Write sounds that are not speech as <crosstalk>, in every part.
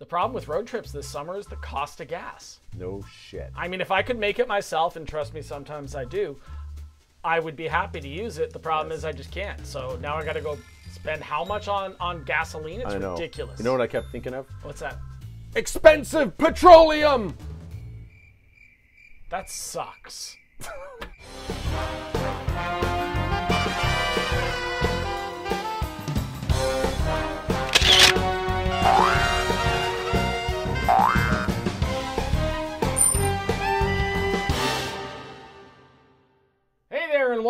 The problem with road trips this summer is the cost of gas. No shit. I mean, if I could make it myself, and trust me, sometimes I do, I would be happy to use it. The problem is I just can't. So now I got to go spend how much on on gasoline? It's ridiculous. You know what I kept thinking of? What's that? Expensive petroleum. That sucks. <laughs>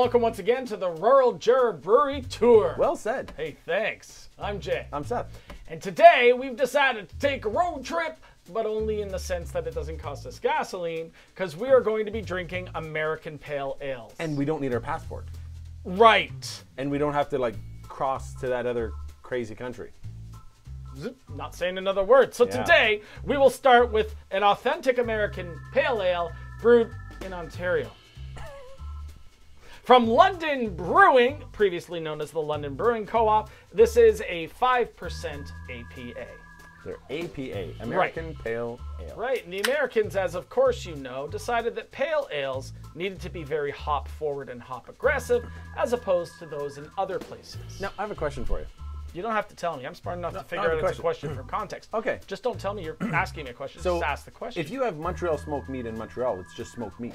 welcome once again to the Rural Juror Brewery Tour. Well said. hey, thanks. I'm Jay. I'm Seth. And today we've decided to take a road trip, but only in the sense that it doesn't cost us gasoline, because we are going to be drinking American Pale Ales. And we don't need our passport. right. And we don't have to like cross to that other crazy country. Zip, Not saying another word. So Yeah. today we will start with an authentic American Pale Ale brewed in Ontario. From London Brewing, previously known as the London Brewing Co-op, this is a 5% APA. They're APA, American Pale Ale. Right, and the Americans, as of course you know, decided that pale ales needed to be very hop forward and hop aggressive, as opposed to those in other places. Now, I have a question for you. You don't have to tell me. I'm smart enough to figure out a it's a question from context. <clears throat> Okay. Just don't tell me you're <clears throat> asking me a question. So, just ask the question. If you have Montreal smoked meat in Montreal, it's just smoked meat.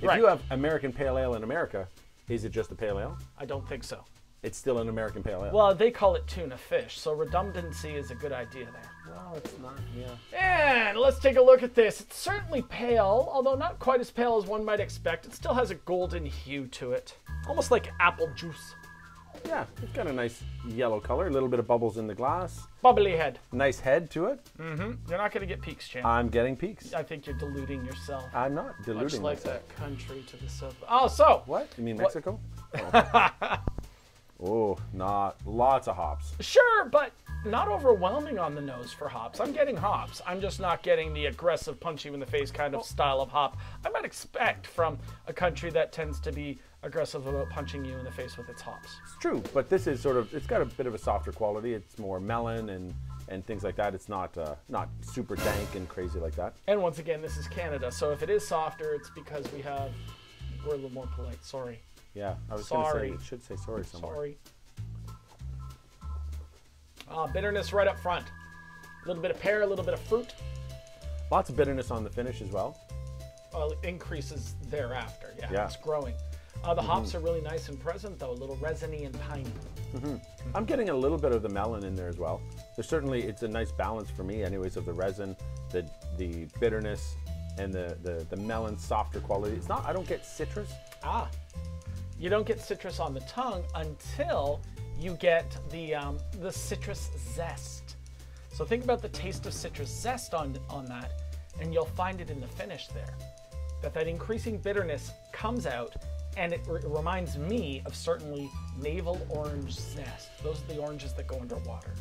If Right. you have American Pale Ale in America, is it just a pale ale? I don't think so. It's still an American Pale Ale. Well, they call it tuna fish, so redundancy is a good idea there. well it's not. Yeah. And let's take a look at this. It's certainly pale, although not quite as pale as one might expect. It still has a golden hue to it, almost like apple juice. Yeah, it's got a nice yellow color, a little bit of bubbles in the glass, Bubbly head. nice head to it. Mm-hmm. You're not going to get peaks, champ. I'm getting peaks. I think you're deluding yourself. I'm not diluting. Much deluding like myself. that country to the south. Oh, so What? You mean What- Mexico? <laughs> Oh. oh, not lots of hops. sure, but not overwhelming on the nose for hops. I'm getting hops. I'm just not getting the aggressive, punch you in the face kind of style of hop I might expect from a country that tends to be aggressive about punching you in the face with its hops. It's true, but this is sort of it's got a bit of a softer quality. It's more melon and and things like that. It's not uh, not super dank and crazy like that. And once again, this is Canada, so if it is softer, it's because we have we're a little more polite. Sorry, Yeah, I was going to say should say sorry somewhere. sorry. Ah, bitterness right up front. A little bit of pear, a little bit of fruit. Lots of bitterness on the finish as well. Well, it increases thereafter. Yeah, Yeah. it's growing. Uh, the hops are really nice and present, though, a little resiny and piney. I'm getting a little bit of the melon in there as well. There's certainly it's a nice balance for me, anyways, of the resin, the the bitterness, and the the, the melon softer quality. It's not. I don't get citrus. Ah, you don't get citrus on the tongue until you get the um, the citrus zest. So think about the taste of citrus zest on on that, and you'll find it in the finish there. That that increasing bitterness comes out, and it re- reminds me of certainly navel orange zest. Those are the oranges that go underwater.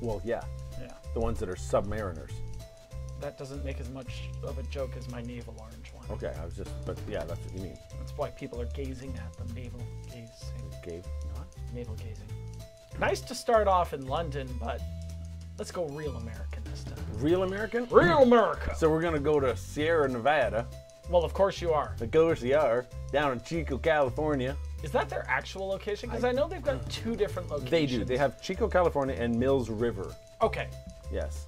Well, yeah, Yeah. the ones that are submariners. That doesn't make as much of a joke as my navel orange one. Okay, I was just, but yeah, that's what you mean. That's why people are gazing at them, navel gazing. Gave not. Navel gazing. Nice to start off in London, but let's go real American this time. Real American. Real America. So we're gonna go to Sierra Nevada, Well, of course you are. the Garcia, down in Chico, California. Is that their actual location? Because I, know they've got two different locations. They do. They have Chico, California, and Mills River. Okay, Yes,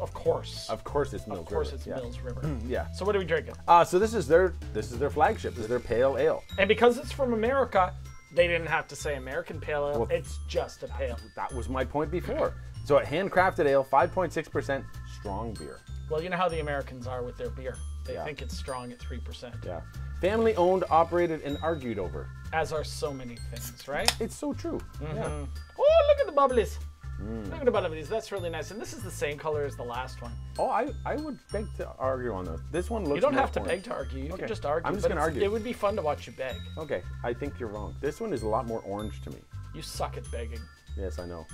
of course. of course it's Mills River. Of course, River. it's yeah. Mills River. <clears throat> Yeah. So what are we drinking? Uh, so this is their this is their flagship. This is their pale ale. And because it's from America, they didn't have to say American Pale Ale. Well- it's just a pale. That was my point before. So a handcrafted ale, 5.6% strong beer. Well, you know how the Americans are with their beer. They Yeah. think it's strong at three percent. Yeah. Family owned, operated, and argued over. As are so many things, right? It's so true. Mm-hmm. Yeah. Oh, look at the bubblies. Mm. Look at the bubblies. That's really nice. And this is the same color as the last one. Oh, I, I would beg to argue on this. This one looks You don't have to orange. beg to argue. You Okay. can just argue. I'm just gonna argue. It would be fun to watch you beg. Okay, I think you're wrong. This one is a lot more orange to me. You suck at begging. Yes, I know.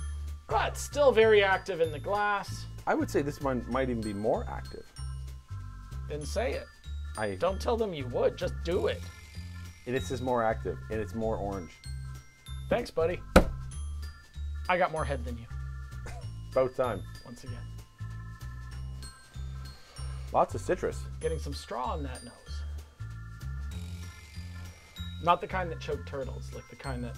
But still very active in the glass. I would say this one might even be more active. Then say it. I Don't tell them you would. Just do it. This is more active and it's more orange. Thanks, buddy. I got more head than you. About time. Once again. Lots of citrus. Getting some straw on that nose. Not the kind that choke turtles, like the kind that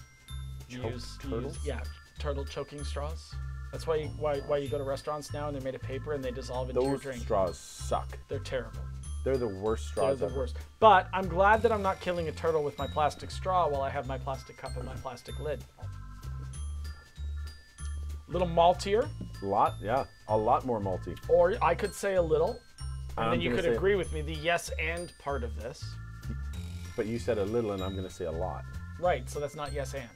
you Choke use, turtles? use- yeah, turtle choking straws. That's why you, why why you go to restaurants now and they're made of paper and they dissolve into your Those drink. straws suck. They're terrible. They're the worst They're straws the ever. worst. But I'm glad that I'm not killing a turtle with my plastic straw while I have my plastic cup and my plastic lid. Little maltier, A lot, yeah, a lot more malty. or I could say a little, and I'm then you could agree with me. The yes and part of this, But you said a little, and I'm going to say a lot. right? So that's not yes and.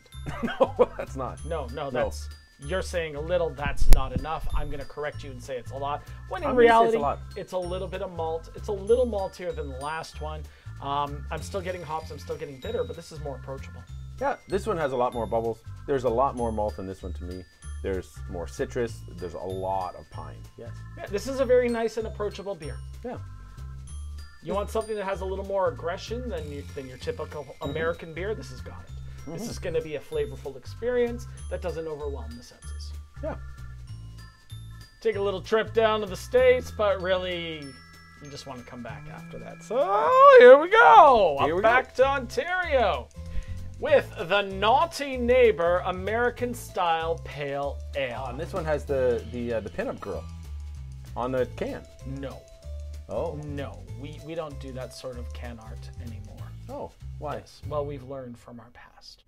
<laughs> no, that's not. No, no, No. that's you're saying a little. That's not enough. I'm going to correct you and say it's a lot. When in I'm gonna it's a reality, lot. it's a little bit of malt. It's a little maltier than the last one. Um, I'm still getting hops. I'm still getting bitter, but this is more approachable. Yeah, this one has a lot more bubbles. There's a lot more malt in this one to me. There's more citrus. There's a lot of pine. Yes. Yeah, this is a very nice and approachable beer. Yeah. You want something that has a little more aggression than you, than your typical Mm-hmm. American beer? This has got it. This is going to be a flavorful experience that doesn't overwhelm the senses. Yeah. Take a little trip down to the states, but really, you just want to come back after that. So here we go. Here we go. back to Ontario with the Naughty Neighbor American Style Pale Ale. And this one has the the uh, the pinup girl on the can. no, Oh. no, we we don't do that sort of can art anymore. Oh. Why? Well, we've learned from our past.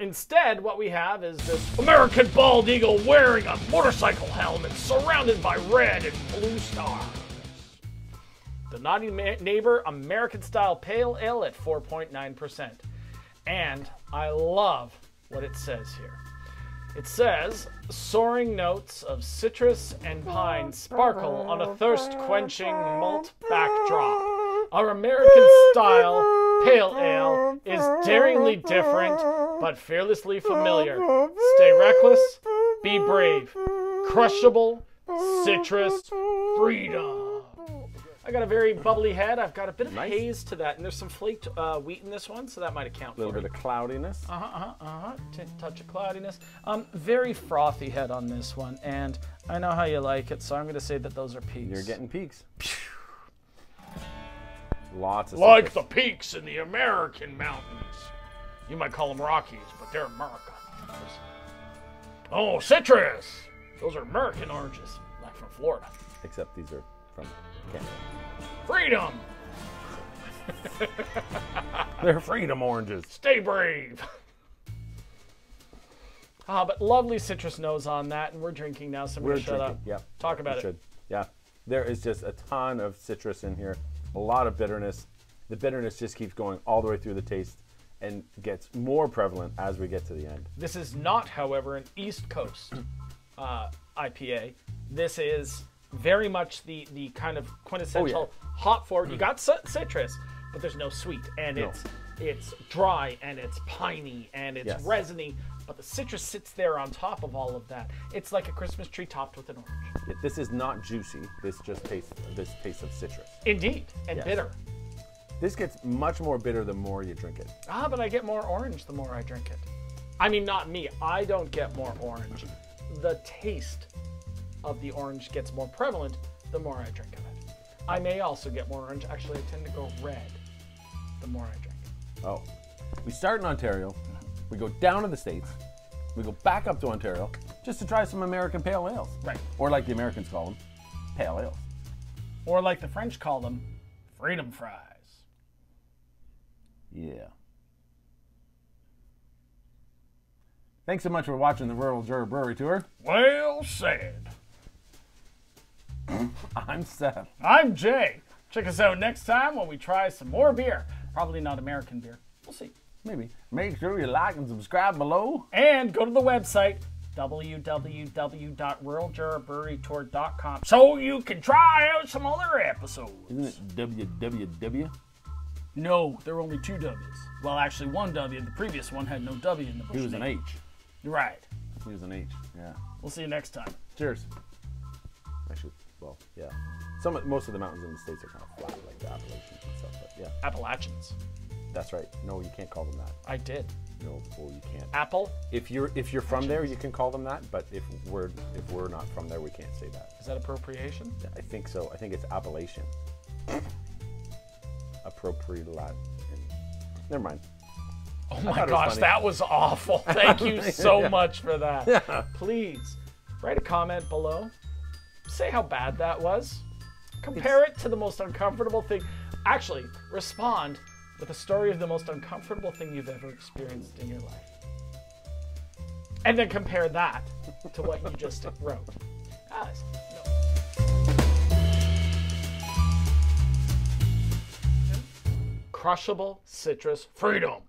Instead, what we have is this American bald eagle wearing a motorcycle helmet surrounded by red and blue stars. The Naughty Ma- Neighbor American Style Pale Ale at 4.9%. And I love what it says here. It says, soaring notes of citrus and oh, pine sparkle on a thirst quenching malt backdrop. Our American style pale ale is daringly different, but fearlessly familiar. Stay reckless, be brave, crushable, citrus, freedom. I got a very bubbly head. I've got a bit of Nice. haze to that, and there's some flaked uh, wheat in this one, so that might account for A little bit it. of cloudiness. Uh huh, uh huh, uh huh. T- touch of cloudiness. Um, very frothy head on this one, and I know how you like it, so I'm going to say that those are peaks. You're getting peaks. Lots of like citrus. the peaks in the American mountains. You might call them Rockies, but they're America. Oh, citrus! Those are American oranges, like from Florida. Except these are from Canada. Freedom! <laughs> They're freedom oranges. Stay brave! Ah, but lovely citrus nose on that, and we're drinking now, so I'm We're shut drinking. up. Yeah. Talk about we it. Should. Yeah. There is just a ton of citrus in here. A lot of bitterness. The bitterness just keeps going all the way through the taste and gets more prevalent as we get to the end. This is not, however, an East Coast uh, IPA. This is very much the the kind of quintessential hop forward. You got ci- citrus, but there's no sweet, and No. it's it's dry and it's piney and it's Yes. resiny. But the citrus sits there on top of all of that. It's like a Christmas tree topped with an orange. It- this is not juicy. This just tastes this tastes of citrus. Indeed, and Yes. bitter. This gets much more bitter the more you drink it. Ah, but I get more orange the more I drink it. I mean, not me. I don't get more orange. The taste of the orange gets more prevalent the more I drink of it. I may also get more orange. Actually, I tend to go red the more I drink. Oh. We start in Ontario. We go down to the States. We go back up to Ontario just to try some American pale ales. Right. Or like the Americans call them, pale ales. Or like the French call them, freedom fries. Yeah. Thanks so much for watching the Rural Juror Brewery Tour. Well said. <laughs> I'm Seth. I'm Jay. Check us out next time when we try some more beer. Probably not American beer. We'll see. Maybe. Make sure you like and subscribe below. and go to the website www.ruraljurorBreweryTour.com so you can try out some other episodes. Isn't it www? No, there are only two W's. Well, actually, one W. The previous one had no W in the bush He was an. H. You're right. He was an H. Yeah. We'll see you next time. Cheers. Actually, well, yeah. Some, most of the mountains in the states are kind of flat, like the Appalachians and stuff. But yeah. Appalachians. That's right. No, you can't call them that. I did. No, well, you can't. Apple. If you're if you're from there, you can call them that. But if we're if we're not from there, we can't say that. Is that appropriation? I think so. I think it's Appalachian. <coughs> Appropriate Latin. Never mind. Oh my it was gosh, that was awful. <laughs> Thank you <laughs> so Yeah. much for that. Please write a comment below. Say how bad that was. Compare it to the most uncomfortable thing. Actually, respond with a story of the most uncomfortable thing you've ever experienced in your life. And then compare that to what you just <laughs> wrote. Ah, no. Crushable citrus freedom.